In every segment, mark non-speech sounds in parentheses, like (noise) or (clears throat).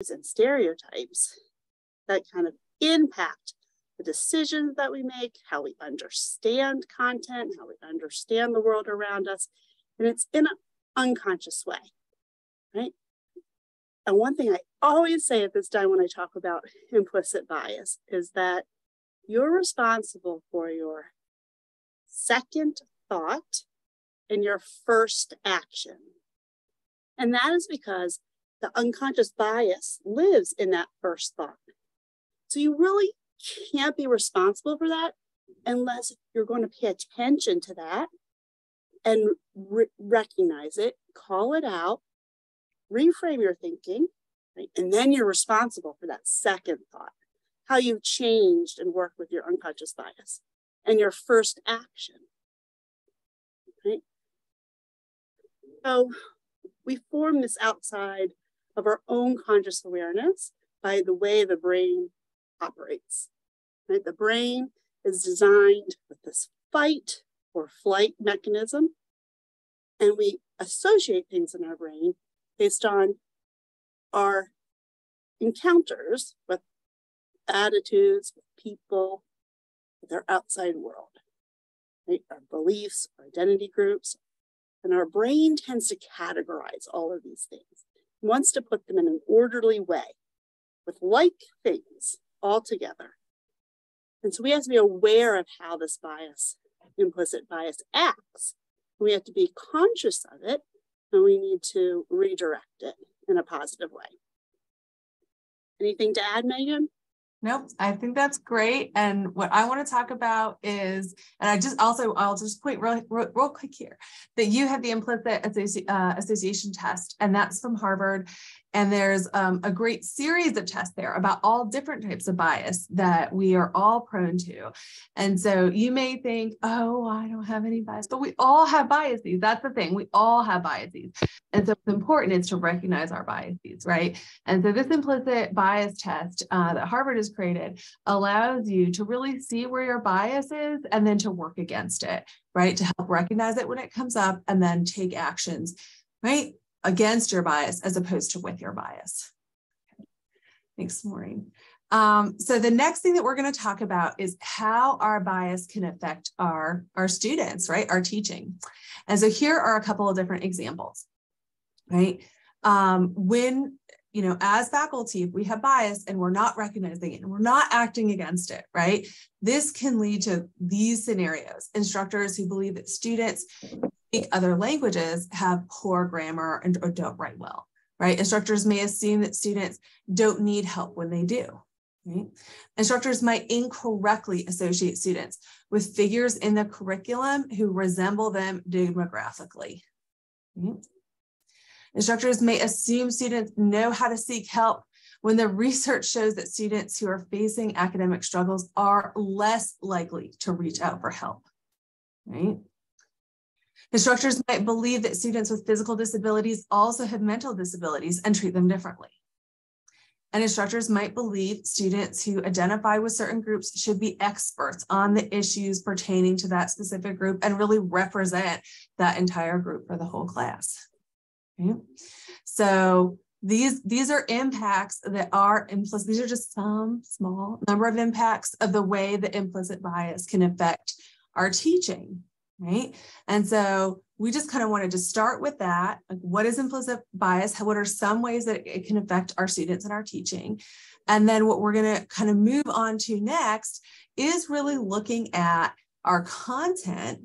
and stereotypes that kind of impact the decisions that we make, how we understand content, how we understand the world around us. And it's in an unconscious way, right? And one thing I always say at this time when I talk about implicit bias is that you're responsible for your second thought and your first action. And that is because the unconscious bias lives in that first thought. So you really can't be responsible for that unless you're going to pay attention to that and re- recognize it, call it out, reframe your thinking, right? and then you're responsible for that second thought, how you've changed and worked with your unconscious bias, and your first action. Right? So we form this outside of our own conscious awareness by the way the brain operates. Right? The brain is designed with this fight or flight mechanism, and we associate things in our brain based on our encounters with attitudes, with people, with our outside world, right? our beliefs, our identity groups. And our brain tends to categorize all of these things, wants to put them in an orderly way with like things all together. And so we have to be aware of how this bias, implicit bias, acts. We have to be conscious of it and we need to redirect it in a positive way. Anything to add, Megan? Nope, I think that's great. And what I want to talk about is, and I just also, I'll just point real, real, real quick here that you have the implicit associ, uh, association test, and that's from Harvard. And there's um, a great series of tests there about all different types of bias that we are all prone to. And so you may think, oh, I don't have any bias, but we all have biases. That's the thing. We all have biases. And so it's important is to recognize our biases, right? And so this implicit bias test uh, that Harvard has created allows you to really see where your bias is and then to work against it, right? To help recognize it when it comes up and then take actions, right? Against your bias as opposed to with your bias. Thanks, Maureen. Um, so the next thing that we're going to talk about is how our bias can affect our, our students, right? Our teaching. And so here are a couple of different examples, right? Um, when, you know, as faculty, if we have bias and we're not recognizing it and we're not acting against it, right? This can lead to these scenarios. Instructors who believe that students speak other languages have poor grammar and or don't write well, right? Instructors may assume that students don't need help when they do. Right? Instructors might incorrectly associate students with figures in the curriculum who resemble them demographically. Right? Instructors may assume students know how to seek help when the research shows that students who are facing academic struggles are less likely to reach out for help. Right? Instructors might believe that students with physical disabilities also have mental disabilities and treat them differently. And instructors might believe students who identify with certain groups should be experts on the issues pertaining to that specific group and really represent that entire group for the whole class. Okay? So these, these are impacts that are implicit. These are just some small number of impacts of the way the implicit bias can affect our teaching right? And so we just kind of wanted to start with that. Like, what is implicit bias? What are some ways that it can affect our students and our teaching? And then what we're going to kind of move on to next is really looking at our content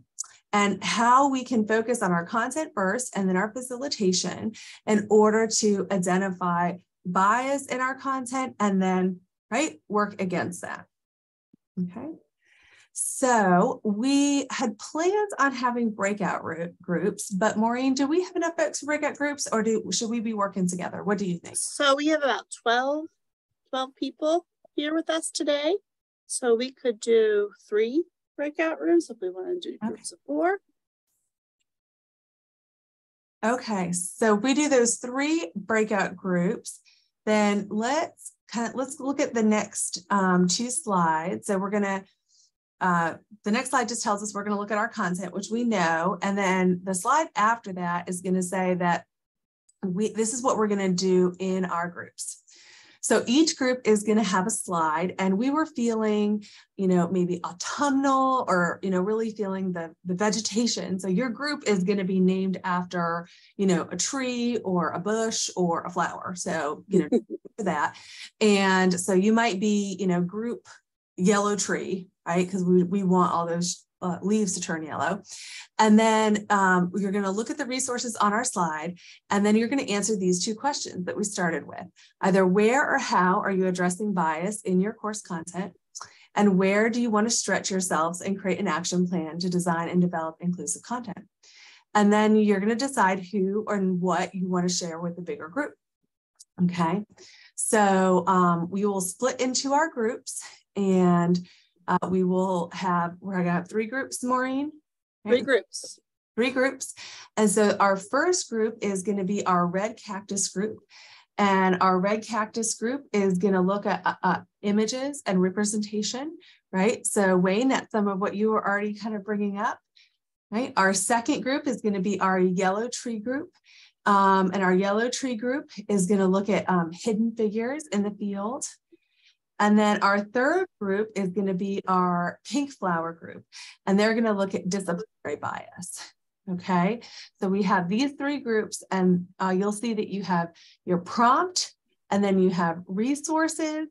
and how we can focus on our content first and then our facilitation in order to identify bias in our content and then right work against that okay so we had plans on having breakout groups, but Maureen, do we have enough folks for breakout groups or do should we be working together? What do you think? So we have about 12, 12 people here with us today. So we could do three breakout rooms if we want to do groups of four. Okay, so we do those three breakout groups. Then let's kind of let's look at the next um, two slides. So we're gonna uh, the next slide just tells us we're going to look at our content, which we know. And then the slide after that is going to say that we this is what we're going to do in our groups. So each group is going to have a slide, and we were feeling, you know, maybe autumnal or, you know, really feeling the, the vegetation. So your group is going to be named after, you know, a tree or a bush or a flower. So, you know, (laughs) that. And so you might be, you know, group yellow tree, right? Because we, we want all those uh, leaves to turn yellow. And then um, you're going to look at the resources on our slide, and then you're going to answer these two questions that we started with. Either where or how are you addressing bias in your course content? And where do you want to stretch yourselves and create an action plan to design and develop inclusive content? And then you're going to decide who or what you want to share with the bigger group. Okay. So um, we will split into our groups and uh, we will have, we're going to have three groups, Maureen. Three groups. Three groups. And so our first group is going to be our red cactus group. And our red cactus group is going to look at uh, uh, images and representation, right? So Wayne, that's some of what you were already kind of bringing up, right? Our second group is going to be our yellow tree group. Um, and our yellow tree group is going to look at um, hidden figures in the field. And then our third group is going to be our pink flower group, and they're going to look at disciplinary bias. Okay, so we have these three groups, and uh, you'll see that you have your prompt, and then you have resources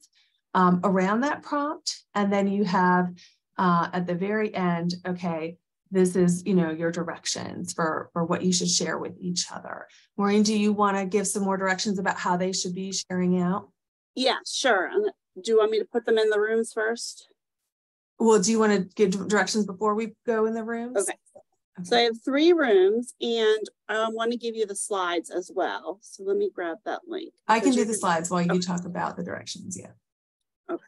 um, around that prompt, and then you have uh, at the very end, okay, this is you know your directions for for what you should share with each other. Maureen, do you want to give some more directions about how they should be sharing out? Yeah, sure. Do you want me to put them in the rooms first? Well, do you want to give directions before we go in the rooms? Okay. So I have three rooms and I want to give you the slides as well. So let me grab that link. I can do the slides while you talk about the directions. Yeah. Okay.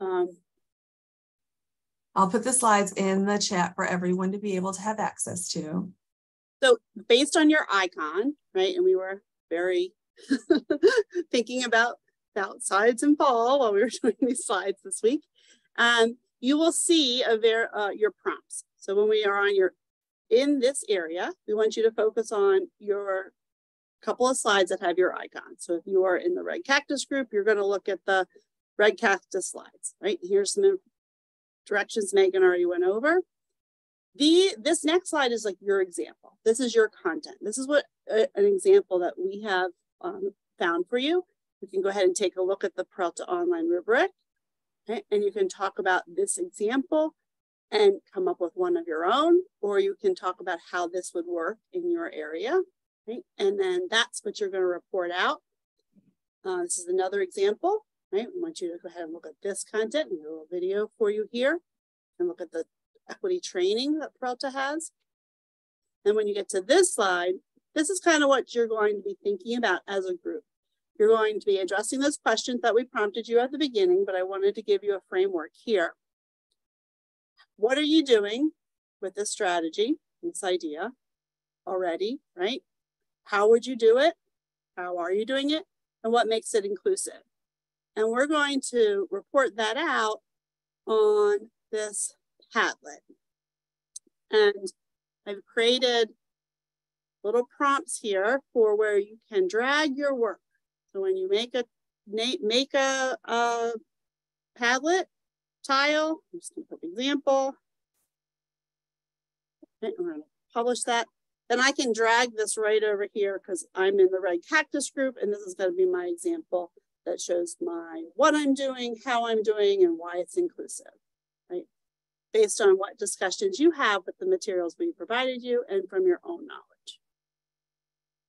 Um, I'll put the slides in the chat for everyone to be able to have access to. So based on your icon, right? And we were very (laughs) thinking about outsides and fall while we were (laughs) doing these slides this week, um, you will see a ver uh, your prompts. So when we are on your, in this area, we want you to focus on your couple of slides that have your icon. So if you are in the red cactus group, you're gonna look at the red cactus slides, right? Here's some directions Megan already went over. The, this next slide is like your example. This is your content. This is what uh, an example that we have um, found for you. You can go ahead and take a look at the Peralta Online rubric, okay? and you can talk about this example and come up with one of your own, or you can talk about how this would work in your area, right? And then that's what you're gonna report out. Uh, this is another example, right? We want you to go ahead and look at this content, We and a little video for you here, and look at the equity training that Peralta has. And when you get to this slide, this is kind of what you're going to be thinking about as a group. You're going to be addressing those questions that we prompted you at the beginning, but I wanted to give you a framework here. What are you doing with this strategy, this idea already, right? How would you do it? How are you doing it? And what makes it inclusive? And we're going to report that out on this Padlet. And I've created little prompts here for where you can drag your work so when you make a make a, a Padlet tile, just gonna put an example. Gonna publish that. Then I can drag this right over here because I'm in the red cactus group and this is gonna be my example that shows my what I'm doing, how I'm doing, and why it's inclusive, right? Based on what discussions you have with the materials we provided you and from your own knowledge.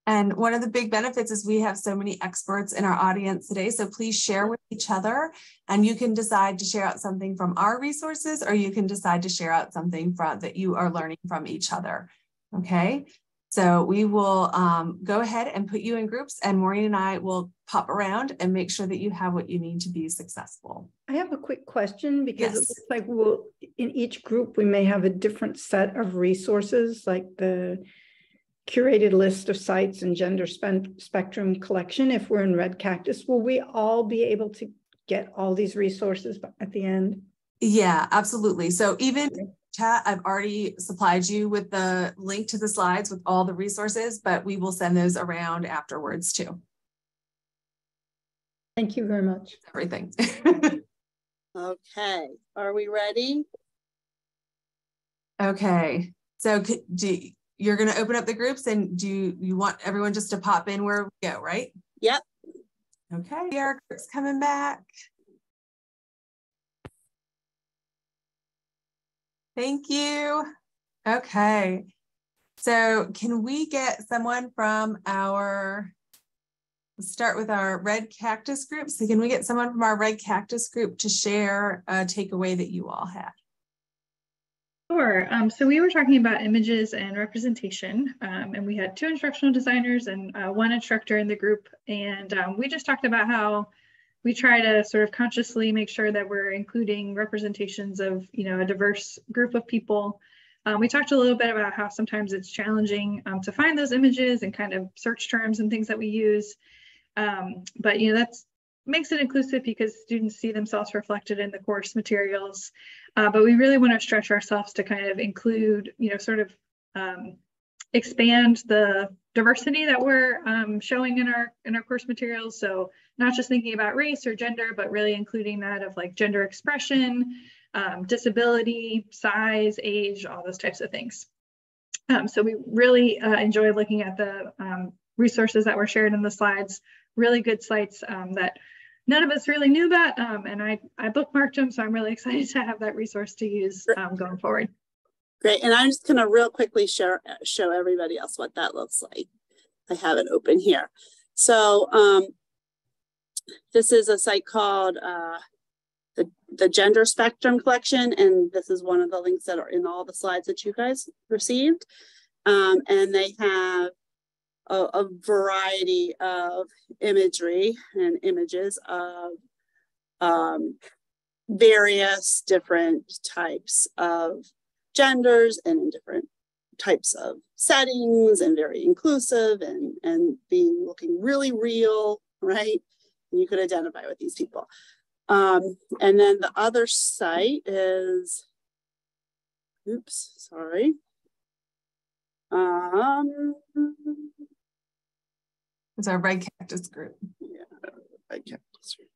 And one of the big benefits is we have so many experts in our audience today. So please share with each other and you can decide to share out something from our resources or you can decide to share out something from that you are learning from each other. Okay. So we will um, go ahead and put you in groups and Maureen and I will pop around and make sure that you have what you need to be successful. I have a quick question because yes. it looks like we'll, in each group, we may have a different set of resources like the curated list of sites and gender spectrum collection if we're in red cactus will we all be able to get all these resources at the end yeah absolutely so even chat i've already supplied you with the link to the slides with all the resources but we will send those around afterwards too Thank you very much. Everything. (laughs) okay, are we ready? Okay, so do you're going to open up the groups and do you, you want everyone just to pop in where we go, right? Yep. Okay, our group's coming back. Thank you. Okay. So can we get someone from our, let's start with our red cactus group. So can we get someone from our red cactus group to share a takeaway that you all had? Sure. Um, so we were talking about images and representation, um, and we had two instructional designers and uh, one instructor in the group. And um, we just talked about how we try to sort of consciously make sure that we're including representations of, you know, a diverse group of people um, we talked a little bit about how sometimes it's challenging um, to find those images and kind of search terms and things that we use. Um, but you know that's makes it inclusive because students see themselves reflected in the course materials. Uh, but we really want to stretch ourselves to kind of include, you know, sort of um, expand the diversity that we're um, showing in our in our course materials. So not just thinking about race or gender, but really including that of like gender expression, um, disability, size, age, all those types of things. Um, so we really uh, enjoy looking at the um, resources that were shared in the slides, really good sites um, that none of us really knew about. Um, and I, I bookmarked them, so I'm really (laughs) excited to have that resource to use um, going forward. Great, and I'm just gonna real quickly share, show everybody else what that looks like. I have it open here. So this is a site called uh, the, the gender spectrum collection. And this is one of the links that are in all the slides that you guys received. Um, and they have a, a, variety of imagery and images of um, various different types of genders and in different types of settings and very inclusive and, and being looking really real, right? You could identify with these people. Um, and then the other site is, oops, sorry. Um, it's our red cactus group. Yeah, red cactus group.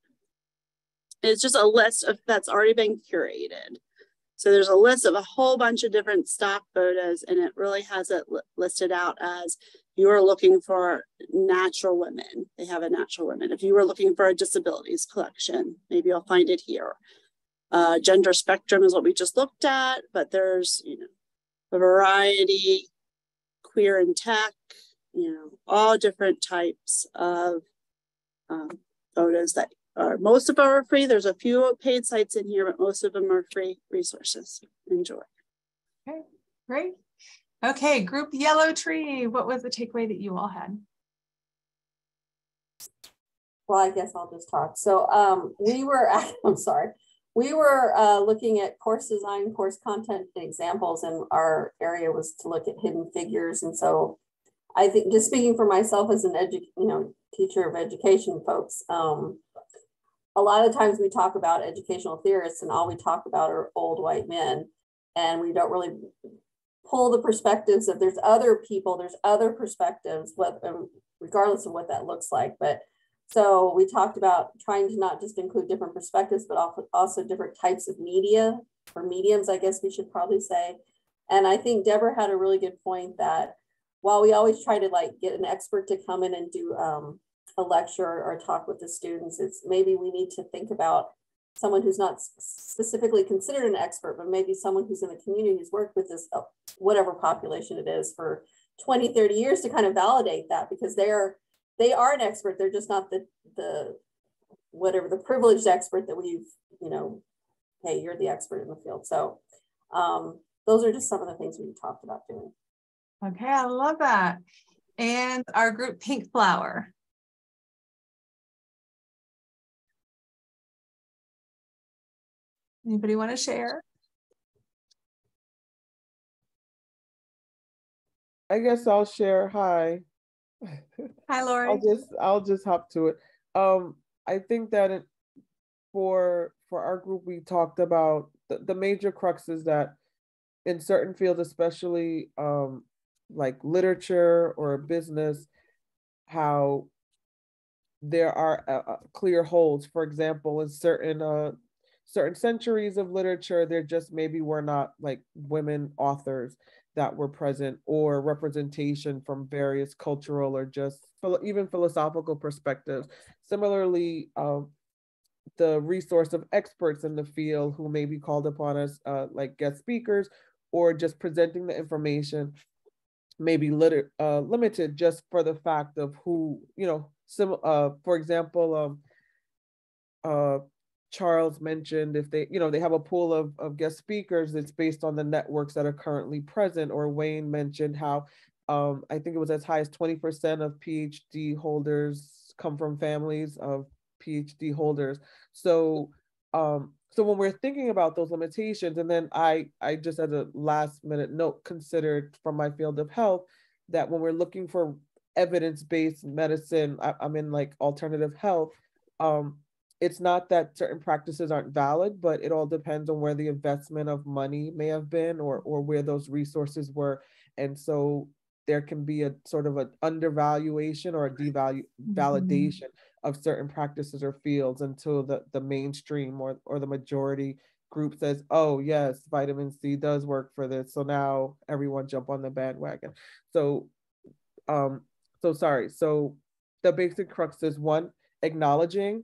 It's just a list of that's already been curated. So there's a list of a whole bunch of different stock photos, and it really has it listed out as you are looking for natural women, they have a natural women. If you were looking for a disabilities collection, maybe you'll find it here. Uh, gender spectrum is what we just looked at, but there's you know a variety, queer and tech, you know, all different types of um, photos that are most of them are free. There's a few paid sites in here, but most of them are free resources. Enjoy. Okay, great. Okay, group yellow tree. What was the takeaway that you all had? Well, I guess I'll just talk. So um, we were, (laughs) I'm sorry, we were uh, looking at course design, course content examples, and our area was to look at hidden figures. And so I think just speaking for myself as an edu you know, teacher of education folks, um, a lot of times we talk about educational theorists and all we talk about are old white men and we don't really pull the perspectives of there's other people, there's other perspectives, um, regardless of what that looks like. But so we talked about trying to not just include different perspectives, but also different types of media or mediums, I guess we should probably say. And I think Deborah had a really good point that while we always try to like get an expert to come in and do um, a lecture or talk with the students, it's maybe we need to think about someone who's not specifically considered an expert, but maybe someone who's in the community who's worked with this, uh, whatever population it is for 20, 30 years to kind of validate that because they're, they are an expert. They're just not the, the, whatever the privileged expert that we've, you know, hey, you're the expert in the field. So um, those are just some of the things we talked about doing. Okay, I love that. And our group Pink Flower. Anybody want to share? I guess I'll share. Hi. Hi, (laughs) Lori. I'll just I'll just hop to it. Um, I think that it, for for our group, we talked about the, the major crux is that in certain fields, especially um, like literature or business, how there are uh, uh, clear holes. For example, in certain uh, certain centuries of literature, there just maybe were not like women authors that were present or representation from various cultural or just even philosophical perspectives. Similarly, um, the resource of experts in the field who may be called upon as uh, like guest speakers or just presenting the information may be lit- uh, limited just for the fact of who, you know, some, uh, for example, um, uh, Charles mentioned if they, you know, they have a pool of, of guest speakers, it's based on the networks that are currently present. Or Wayne mentioned how um, I think it was as high as 20% of PhD holders come from families of PhD holders. So um, so when we're thinking about those limitations, and then I I just as a last minute note considered from my field of health that when we're looking for evidence-based medicine, I, am in like alternative health. Um, it's not that certain practices aren't valid, but it all depends on where the investment of money may have been or or where those resources were. And so there can be a sort of an undervaluation or a devalue mm-hmm. Of certain practices or fields until the, the mainstream or, or the majority group says, oh yes, vitamin C does work for this. So now everyone jump on the bandwagon. So um so sorry. So the basic crux is one, acknowledging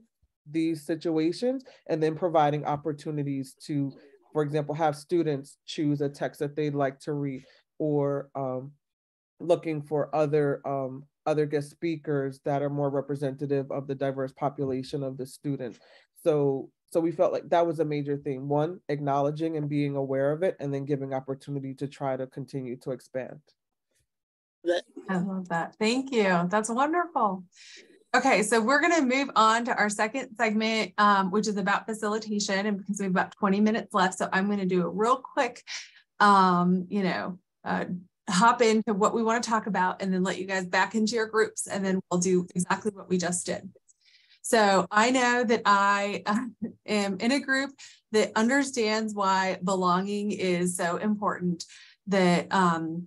these situations and then providing opportunities to, for example, have students choose a text that they'd like to read or um, looking for other um, other guest speakers that are more representative of the diverse population of the students. So so we felt like that was a major thing. One, acknowledging and being aware of it, and then giving opportunity to try to continue to expand. I love that. Thank you. That's wonderful. Okay, so we're going to move on to our second segment, um, which is about facilitation. And because we have about 20 minutes left, so I'm going to do a real quick, um, you know, uh, hop into what we want to talk about and then let you guys back into your groups and then we'll do exactly what we just did. So I know that I (laughs) am in a group that understands why belonging is so important, that um,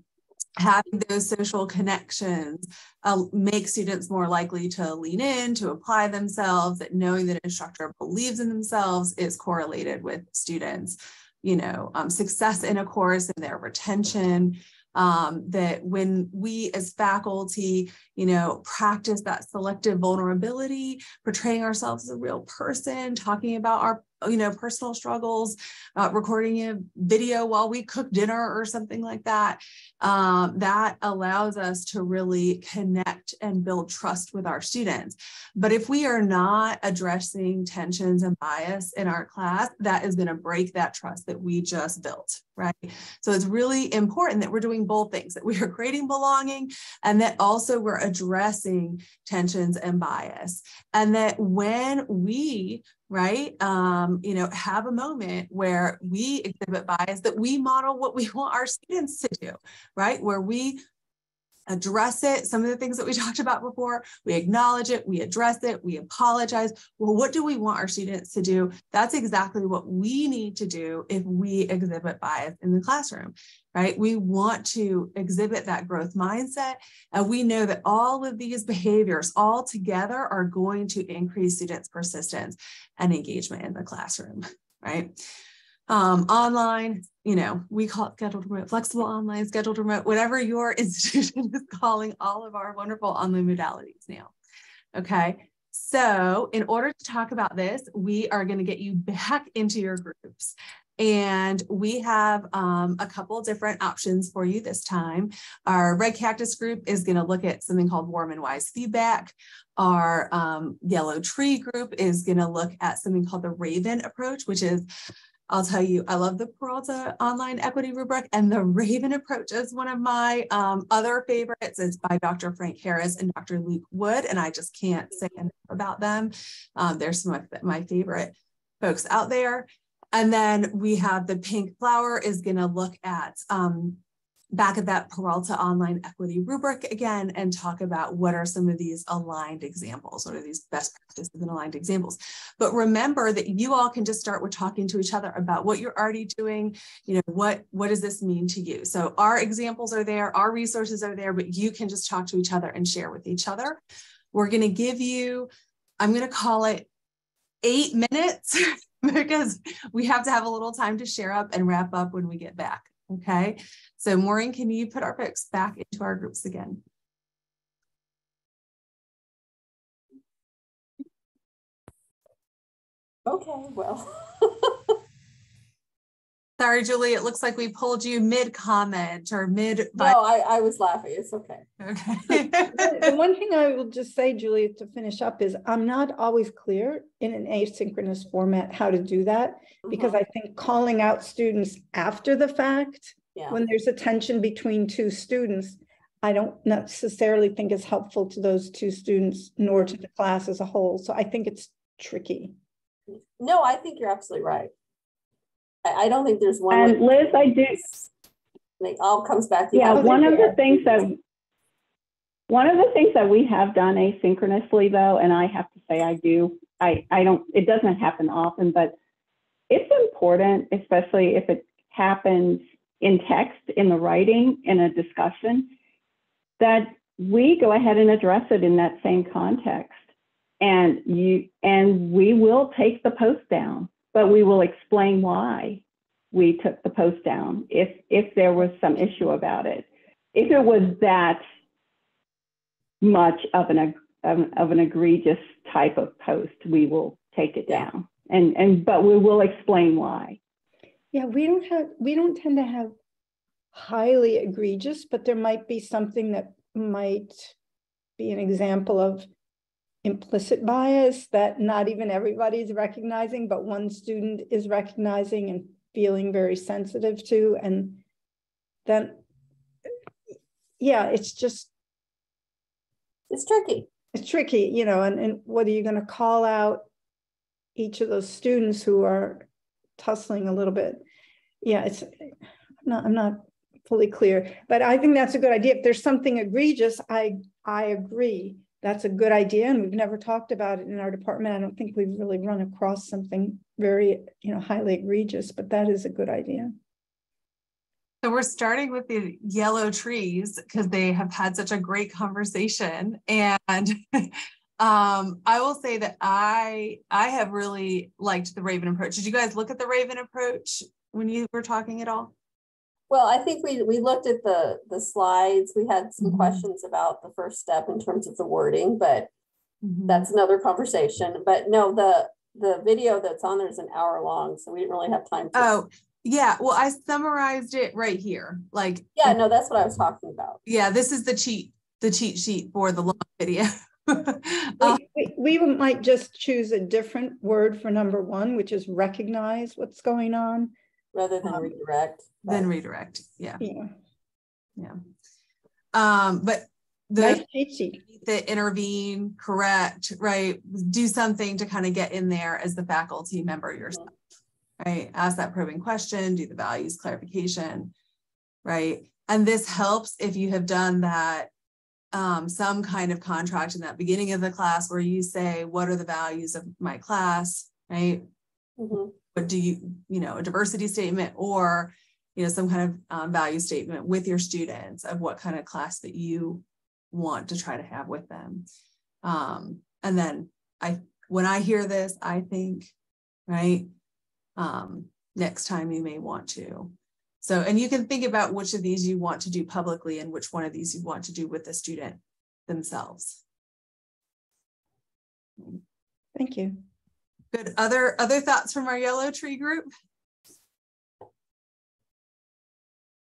having those social connections uh, make students more likely to lean in, to apply themselves, that knowing that instructor believes in themselves is correlated with students, you know, um, success in a course and their retention, um, that when we as faculty, you know, practice that selective vulnerability, portraying ourselves as a real person, talking about our you know, personal struggles, uh, recording a video while we cook dinner or something like that. Um, that allows us to really connect and build trust with our students. But if we are not addressing tensions and bias in our class, that is going to break that trust that we just built, right? So it's really important that we're doing both things, that we are creating belonging and that also we're addressing tensions and bias. And that when we right? Um, you know, have a moment where we exhibit bias, that we model what we (laughs) want our students to do, right? Where we address it. Some of the things that we (laughs) talked about before, we acknowledge it, we address it, we apologize. Well, what do we want our students to do? That's exactly what we need to do if we exhibit bias in the classroom, right? We want to exhibit that growth mindset. And we know that all of these behaviors all together are going to increase students' persistence and engagement in the classroom, (laughs) right? Um, online, you know, we call it scheduled remote, flexible online, scheduled remote, whatever your (laughs) institution is calling all of our wonderful online modalities now. Okay. So, in order to talk about this, we are going to get you (laughs) back into your groups. And we have um, a couple different options for you this time. Our Red Cactus group is going to look at something called warm and wise feedback. Our um, Yellow Tree group is going to look at something called the Raven approach, which is I'll tell you, I love the Peralta online equity rubric and the Raven approach is one of my um, other favorites. It's by Dr. Frank Harris and Dr. Luke Wood, and I just can't say enough about them. Um, they're some of my favorite folks out there. And then we have the pink flower is going to look at um, back at that Peralta online equity rubric again and talk about what are some of these aligned examples, what are these best practices and aligned examples. But remember that you all can just start with talking to each other about what you're already doing, you know, what, what does this mean to you? So our examples are there, our resources are there, but you can just talk to each other and share with each other. We're going to give you, I'm going to call it eight minutes (laughs) because we have to have a little time to share up and wrap up when we get back. Okay. So Maureen, can you put our folks back into our groups again? Okay, well. (laughs) Sorry, Julie, it looks like we pulled you mid comment or mid. No, I, I was laughing. It's okay. Okay. (laughs) the one thing I will just say, Julie, to finish up is I'm not always clear in an asynchronous format how to do that because Mhm. I think calling out students after the fact, Yeah, when there's a tension between two students, I don't necessarily think is helpful to those two students nor to the class as a whole. So I think it's tricky. no, I think you're absolutely right. I, I don't think there's one. And way- Liz, I do, It all comes back to. yeah, one they of the things that, one of the things that we have done asynchronously though, and I have to say I do, I, I don't, it doesn't happen often, but it's important, especially if it happens in text, in the writing, in a discussion, that we go ahead and address it in that same context. And you, and we will take the post down, but we will explain why we took the post down if, if there was some issue about it. If it was that much of an, of an egregious type of post, we will take it down. And, and, but we will explain why. Yeah, we don't have, we don't tend to have highly egregious, but there might be something that might be an example of implicit bias that not even everybody's recognizing, but one student is recognizing and feeling very sensitive to. And then, yeah, it's just, It's tricky. it's tricky, you know, and, and what are you're going to call out each of those students who are tussling a little bit. Yeah, it's, I'm not, I'm not fully clear, but I think that's a good idea. If there's something egregious, I, I agree. That's a good idea. And we've never talked about it in our department. I don't think we've really run across something very, you know, highly egregious, but that is a good idea. So we're starting with the yellow trees because they have had such a great conversation. And (laughs) um, I will say that I I have really liked the Raven approach. Did you guys look at the Raven approach when you were talking at all? Well, I think we, we looked at the, the slides. We had some Mhm. questions about the first step in terms of the wording, but Mm-hmm. that's another conversation. But no, the, the video that's on there is an hour long, so we didn't really have time. to Oh, yeah. Well, I summarized it right here. Like, Yeah, no, that's what I was talking about. yeah, this is the cheat, the cheat sheet for the long video. (laughs) (laughs) Um, We, we we might just choose a different word for number one, which is recognize what's going on. Rather than Um, redirect. then redirect. Yeah. Yeah, Um, but the nice cheat sheet. that intervene, correct, right? Do something to kind of get in there as the faculty member yourself, right? Ask that probing question, do the values clarification, right? And this helps if you have done that um, some kind of contract in that beginning of the class where you say, what are the values of my class, right? Mhm. What do you, you know, a diversity statement or, you know, some kind of um, value statement with your students of what kind of class that you want to try to have with them. Um, and then I, when I hear this, I think, right, um, next time you may want to. So, and you can think about which of these you want to do publicly and which one of these you want to do with the student themselves. Thank you. Good. Other other thoughts from our yellow tree group?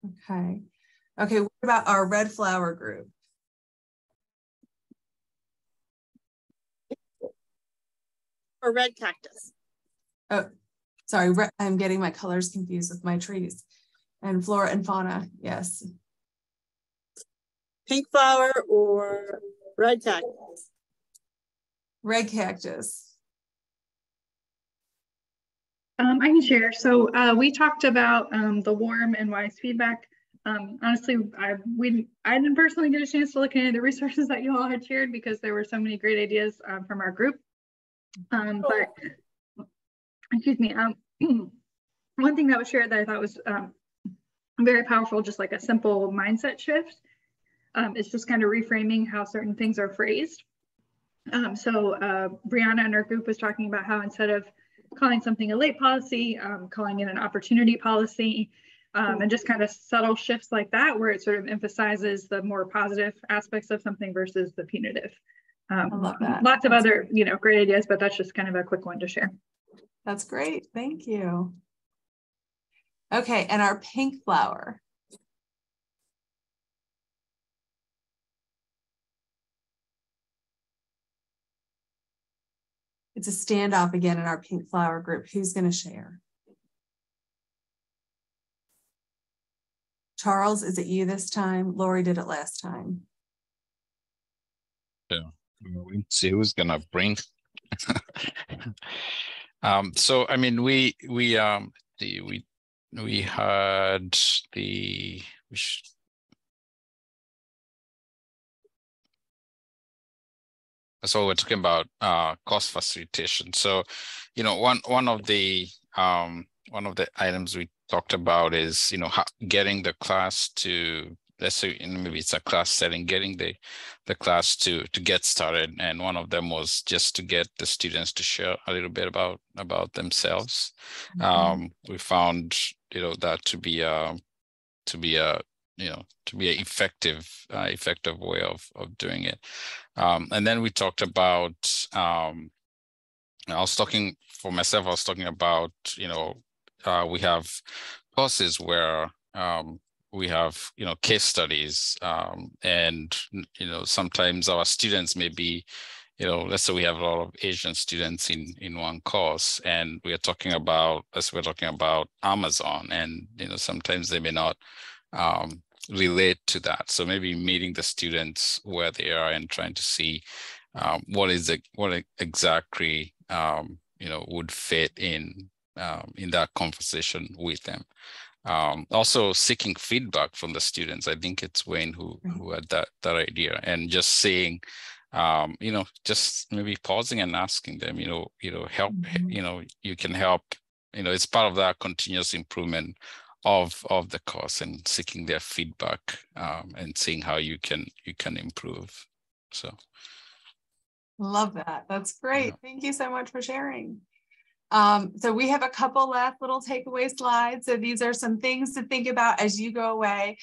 Okay. Okay, what about our red flower group? Or red cactus. Oh, sorry, I'm getting my colors confused with my trees. And flora and fauna, yes. Pink flower or red cactus. Red cactus. Um, I can share. So uh, we talked about um, the warm and wise feedback. Um, honestly, I we I didn't personally get a chance to look at any of the (laughs) resources that you all had shared because there were so many great ideas um, from our group. Um, but excuse me. Um, (clears throat) one thing that was shared that I thought was um, very powerful, just like a simple mindset shift, um, is just kind of reframing how certain things are phrased. Um, so uh, Brianna and her group was talking about how instead of calling something a late policy, um, calling it an opportunity policy, um, and just kind of subtle shifts like that, where it sort of emphasizes the more positive aspects of something versus the punitive. Um, I love that. Lots of other, you know, great ideas, but that's just kind of a quick one to share. That's great. Thank you. Okay, and our pink flower. It's a standoff again in our pink flower group. Who's going to share? Charles, is it you this time? Lori did it last time. Yeah, we see who's gonna bring. (laughs) um, so I mean, we we um the we we had the we so we're talking about uh, course facilitation. So, you know, one one of the um, one of the items we talked about is, you know, how, getting the class to let's say maybe it's a class setting, getting the the class to to get started. And one of them was just to get the students to share a little bit about about themselves. Mm-hmm. Um, we found, you know, that to be a to be a you know to be an effective uh, effective way of of doing it. Um, and then we talked about um, i was talking for myself i was talking about you know uh, we have courses where um, we have you know case studies um, and you know sometimes our students may be you know let's say we have a lot of asian students in in one course and we are talking about as we're talking about amazon and you know sometimes they may not um, relate to that. So maybe meeting the students where they are and trying to see um, what is it, what exactly um, you know would fit in um, in that conversation with them. Um, also seeking feedback from the students. I think it's Wayne who who had that that idea and just saying. Um, you know, just maybe pausing and asking them, you know, you know, help, mm-hmm. you know, you can help, you know, it's part of that continuous improvement of of the course and seeking their feedback um, and seeing how you can you can improve. So. Love that. That's great. Yeah. thank you so much for sharing. Um, so we have a couple last little takeaway slides. So these are some things to think about as you go away.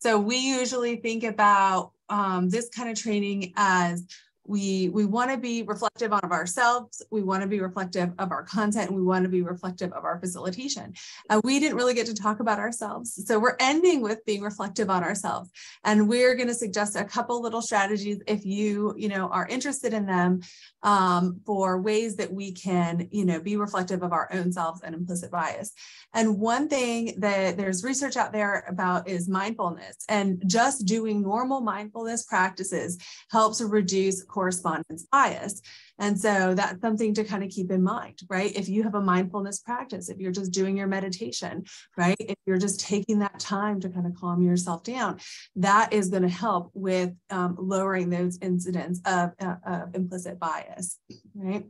So we usually think about um, this kind of training as we we want to be reflective on of ourselves we want to be reflective of our content and we want to be reflective of our facilitation. Uh, we didn't really get to talk about ourselves so we're ending with being reflective on ourselves. And we're going to suggest a couple little strategies if you you know are interested in them um, for ways that we can you know be reflective of our own selves and implicit bias. And one thing that there's research out there about is mindfulness and just doing normal mindfulness practices helps reduce correspondence bias. And so that's something to kind of keep in mind, right? If you have a mindfulness practice, if you're just doing your meditation, right? If you're just taking that time to kind of calm yourself down, that is going to help with um, lowering those incidents of, uh, of implicit bias, right?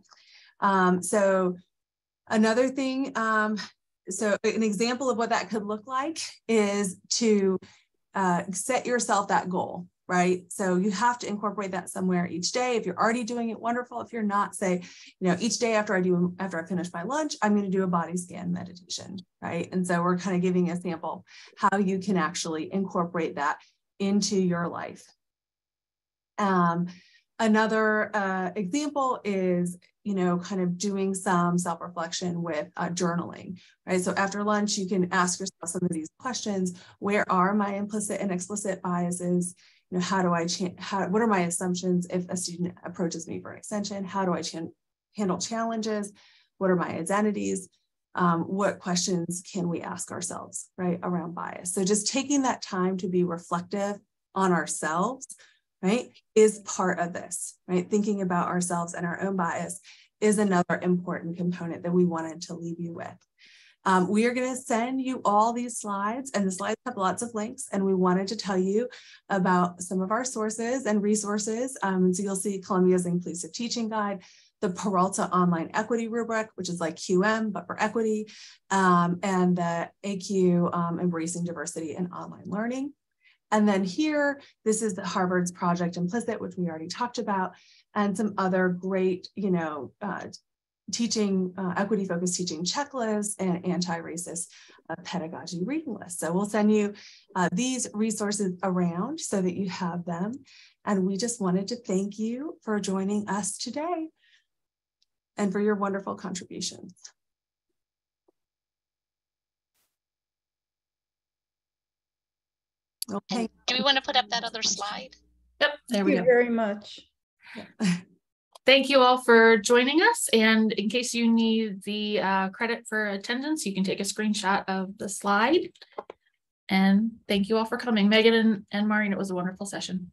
Um, so another thing, um, so an example of what that could look like is to uh, set yourself that goal, right? So you have to incorporate that somewhere each day. If you're already doing it, wonderful. If you're not, say, you know, each day after I do, after I finish my lunch, I'm going to do a body scan meditation, right? And so we're kind of giving a sample how you can actually incorporate that into your life. Um, another uh, example is you know, kind of doing some self reflection with uh, journaling, right? So after lunch, you can ask yourself some of these questions Where are my implicit and explicit biases? You know, how do I, how, what are my assumptions if a student approaches me for an extension? How do I handle challenges? What are my identities? Um, what questions can we ask ourselves, right, around bias? So just taking that time to be reflective on ourselves, right, is part of this, right? Thinking about ourselves and our own bias is another important component that we wanted to leave you with. Um, we are going to send you all these slides, and the slides have lots of links. And we wanted to tell you about some of our sources and resources. Um, so you'll see Columbia's Inclusive Teaching Guide, the Peralta Online Equity Rubric, which is like QM, but for equity, um, and the AQ um, Embracing Diversity in Online Learning. And then here, this is the Harvard's Project Implicit, which we already talked about. and some other great, you know, uh, teaching, uh, equity focused teaching checklists and anti-racist uh, pedagogy reading lists. So we'll send you uh, these resources around so that you have them. And we just wanted to thank you for joining us today and for your wonderful contributions. Okay. Do we want to put up that other slide? Yep, there we go. very much. (laughs) Thank you all for joining us. And in case you need the uh, credit for attendance, you can take a screenshot of the slide. And thank you all for coming. Megan and, and Maureen, it was a wonderful session.